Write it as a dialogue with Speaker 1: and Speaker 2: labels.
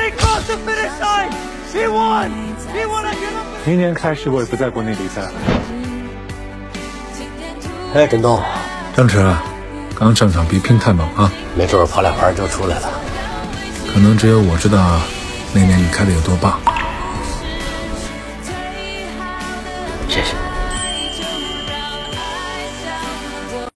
Speaker 1: it cross the finish line. She won. She won again.
Speaker 2: 明年开始我也不在国内比赛了。
Speaker 3: 哎，振东，
Speaker 4: 张驰，刚上场别拼太猛啊！
Speaker 3: 没准跑两弯就出来了。
Speaker 4: 可能只有我知道，那年你开的有多棒。谢谢。